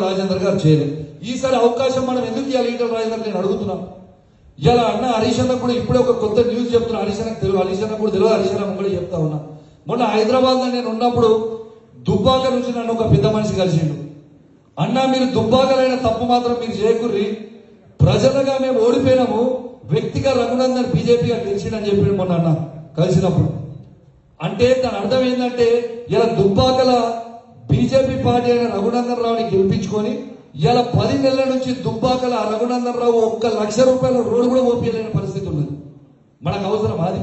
రాజేందర్ గారు చేయలేదు. ఈసారి అవకాశం మనం ఎందుకు ఇవ్వాలి? ఈటల రాజేందర్ నేను అడుగుతున్నాను ఇలా అన్న హరీష్ అన్న కూడా ఇప్పుడే ఒక కొత్త న్యూస్ చెప్తున్నా హరీష్ అన్నకు తెలియదు. హరీష్ అన్న కూడా తెలియదు. హరీష్ అన్న కూడా చెప్తా ఉన్నా. మొన్న హైదరాబాద్లో నేను ఉన్నప్పుడు దుబ్బాక నుంచి నన్ను ఒక పెద్ద మనిషి కలిసిండు. అన్న మీరు దుబ్బాకలైన తప్పు మాత్రం మీరు చేయకుర్రి. ప్రజలుగా మేము ఓడిపోయినాము. వ్యక్తిగా రఘునందన్ బీజేపీగా గెలిచిండని చెప్పి మొన్న అన్న కలిసినప్పుడు. అంటే దాని అర్థం ఏంటంటే ఇలా దుబ్బాకల పార్టీ అయిన రఘునందన్ రావుని గెలిపించుకొని ఇలా పది నెలల నుంచి దుబ్బాకల రఘునందన్ రావు ఒక్క లక్ష రూపాయల రోడ్డు కూడా ఓపియలేని పరిస్థితి ఉన్నది. మనకు అవసరమా అది?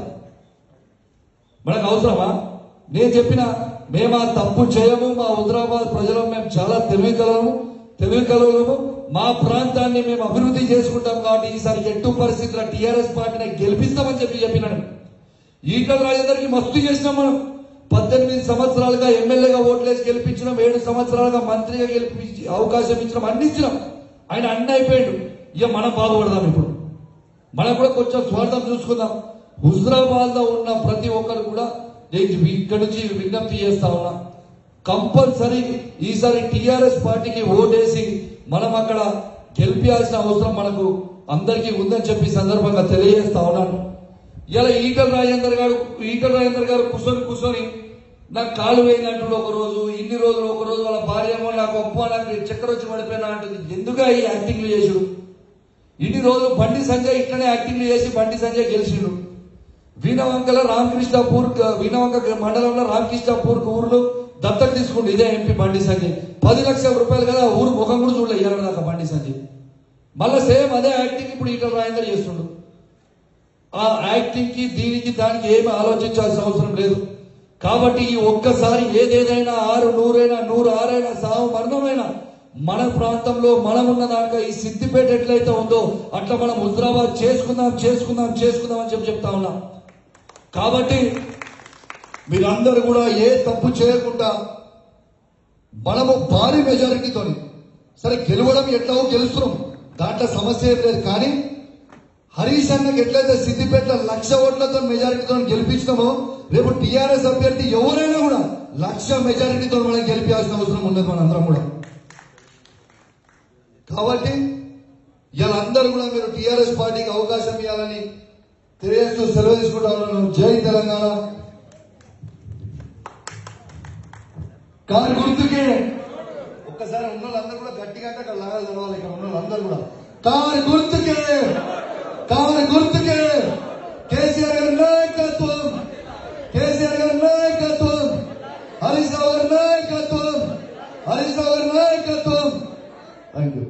మనకు అవసరమా? నేను చెప్పిన మేము ఆ తప్పు చేయము మా హుదరాబాద్ ప్రజలు మేము చాలా తెలివికలము తెలివికలము మా ప్రాంతాన్ని మేము అభివృద్ధి చేసుకుంటాం కాబట్టి ఈసారి ఎట్టు పరిస్థితుల టీఆర్ఎస్ పార్టీని గెలిపిస్తామని చెప్పి చెప్పినాను ఈటల రాజేందర్కి మస్తు చేసినాం మనం. పద్దెనిమిది సంవత్సరాలుగా ఎమ్మెల్యేగా ఓట్లేసి గెలిపించినాం ఏడు సంవత్సరాలుగా మంత్రిగా గెలిపించి అవకాశం ఇచ్చినాం అందించినాం ఆయన అన్ని అయిపోయాడు. ఇక మనం బాగుపడదాం ఇప్పుడు. మనం కూడా కొంచెం స్వార్థం చూసుకుందాం. హుజరాబాద్లో ఉన్న ప్రతి ఒక్కరు కూడా నేను ఇక్కడి నుంచి విజ్ఞప్తి చేస్తా ఉన్నా. కంపల్సరీ ఈసారి టిఆర్ఎస్ పార్టీకి ఓటేసి మనం అక్కడ గెలిపించాల్సిన అవసరం మనకు అందరికీ ఉందని చెప్పి సందర్భంగా తెలియజేస్తా ఉన్నాను. ఇలా ఈటల రాజేందర్ గారు ఈటల రాజేందర్ గారు కూర్చొని కూర్చొని నాకు కాలు వేయినట్టు ఒక రోజు ఇన్ని రోజులు ఒక రోజు వాళ్ళ భార్య నాకు ఒప్ప నాకు చక్కెర వచ్చి పడిపోయినా అంటుంది. ఎందుకు ఈ యాక్టింగ్లు చేసాడు ఇన్ని రోజులు బండి సంజయ్ ఇట్లనే యాక్టింగ్లు చేసి బండి సంజయ్ గెలిచిండు. వీణవంకల రామకృష్ణపూర్ వీణవంక మండలంలో రామకృష్ణపూర్ ఊర్లో దత్తత తీసుకుండు ఇదే ఎంపీ బండి సంజయ్. పది లక్షల రూపాయలు కదా ఊరు ముఖం కూడా చూడలే ఇయ్యాలి దాకా బండి సంజయ్. మళ్ళీ సేమ్ అదే యాక్టింగ్ ఇప్పుడు ఈటల రాజేందర్ చేస్తుండు. ఆ యాక్టింగ్కి దీనికి దానికి ఏమి ఆలోచించాల్సిన అవసరం లేదు. కాబట్టి ఈ ఒక్కసారి ఏదేదైనా ఆరు నూరైనా నూరు ఆరైనా సావు మరణమైనా మన ప్రాంతంలో మనం ఉన్న దాంట్లో ఈ సిద్దిపేట ఎట్లయితే ఉందో అట్లా మనం హుజరాబాద్ చేసుకుందాం చేసుకుందాం చేసుకుందాం అని చెప్పి చెప్తా ఉన్నాం. కాబట్టి మీరందరూ కూడా ఏ తప్పు చేయకుండా మనము భారీ మెజారిటీతో సరే గెలవడం ఎట్లా గెలుస్తున్నాం. దాంట్లో సమస్య ఏం లేదు కానీ హరీష్ అన్నకి ఎట్లయితే సిద్దిపేట లక్ష ఓట్లతో మెజారిటీతో గెలిపించినామో రేపు టీఆర్ఎస్ అభ్యర్థి ఎవరైనా కూడా లక్ష మెజారిటీతో మనం గెలిపించాల్సిన అవసరం ఉండదు మనందరం కూడా. కాబట్టి ఇలా అందరూ కూడా మీరు టీఆర్ఎస్ పార్టీకి అవకాశం ఇవ్వాలని తెలియజేస్తూ సెలవు తీసుకుంటా ఉన్నాను. జై తెలంగాణ. కారు గుర్తుకే ఒక్కసారి ఉన్న వాళ్ళందరూ కూడా గట్టిగా అంటే అక్కడ లాగాలి చదవాలి ఇక్కడ ఉన్న వాళ్ళందరూ కూడా. కారు గుర్తుకే కారు గుర్తుకే కేసీఆర్ గారి నాయకత్వం కేసీఆర్ గారి నాయకత్వం హరీష్ రావు గారి నాయకత్వం హరీష్ రావు గారి నాయకత్వం థ్యాంక్ యూ